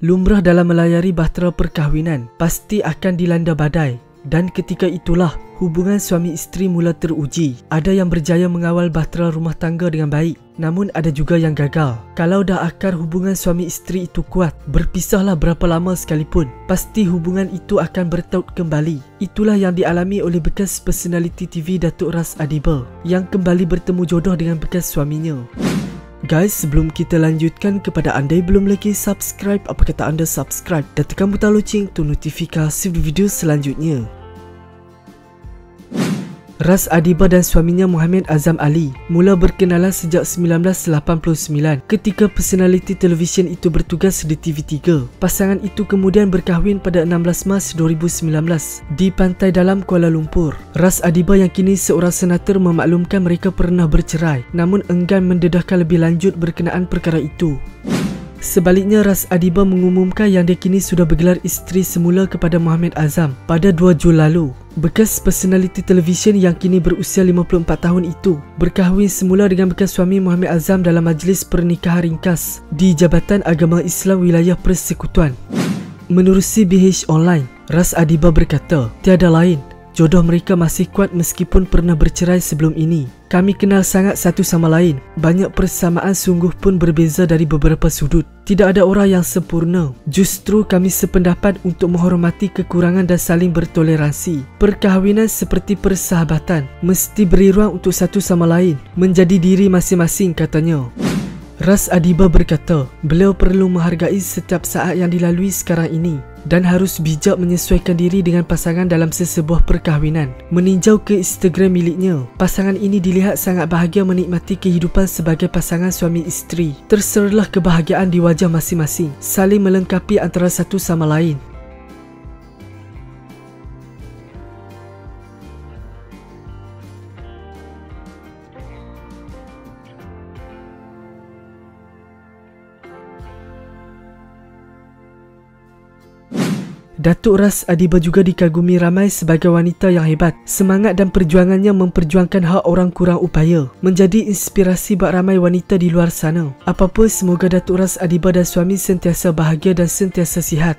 Lumrah dalam melayari bahtera perkahwinan pasti akan dilanda badai dan ketika itulah hubungan suami isteri mula teruji. Ada yang berjaya mengawal bahtera rumah tangga dengan baik, namun ada juga yang gagal. Kalau dah akar hubungan suami isteri itu kuat, berpisahlah berapa lama sekalipun, pasti hubungan itu akan bertaut kembali. Itulah yang dialami oleh bekas personality TV Datuk Ras Adiba yang kembali bertemu jodoh dengan bekas suaminya. Guys, sebelum kita lanjutkan kepada anda yang belum lagi subscribe, apa kata anda subscribe dan tekan butang loceng untuk notifikasi video selanjutnya. Ras Adiba dan suaminya Muhammad Azam Ali mula berkenalan sejak 1989 ketika personaliti televisyen itu bertugas di TV3. Pasangan itu kemudian berkahwin pada 16 Mac 2019 di pantai dalam Kuala Lumpur. Ras Adiba yang kini seorang senator memaklumkan mereka pernah bercerai namun enggan mendedahkan lebih lanjut berkenaan perkara itu. Sebaliknya, Ras Adiba mengumumkan yang dia kini sudah bergelar isteri semula kepada Muhammad Azam pada 2 Jul lalu. Bekas personaliti televisyen yang kini berusia 54 tahun itu berkahwin semula dengan bekas suami Muhammad Azam dalam majlis pernikahan ringkas di Jabatan Agama Islam Wilayah Persekutuan. Menerusi BH Online, Ras Adiba berkata, tiada lain, jodoh mereka masih kuat meskipun pernah bercerai sebelum ini. Kami kenal sangat satu sama lain. Banyak persamaan sungguh pun berbeza dari beberapa sudut. Tidak ada orang yang sempurna. Justru kami sependapat untuk menghormati kekurangan dan saling bertoleransi. Perkahwinan seperti persahabatan mesti beri ruang untuk satu sama lain menjadi diri masing-masing katanya. Ras Adiba berkata, beliau perlu menghargai setiap saat yang dilalui sekarang ini dan harus bijak menyesuaikan diri dengan pasangan dalam sesebuah perkahwinan. Meninjau ke Instagram miliknya, pasangan ini dilihat sangat bahagia menikmati kehidupan sebagai pasangan suami isteri. Terserlah kebahagiaan di wajah masing-masing, saling melengkapi antara satu sama lain. Datuk Ras Adiba juga dikagumi ramai sebagai wanita yang hebat. Semangat dan perjuangannya memperjuangkan hak orang kurang upaya. Menjadi inspirasi buat ramai wanita di luar sana. Apapun semoga Datuk Ras Adiba dan suami sentiasa bahagia dan sentiasa sihat.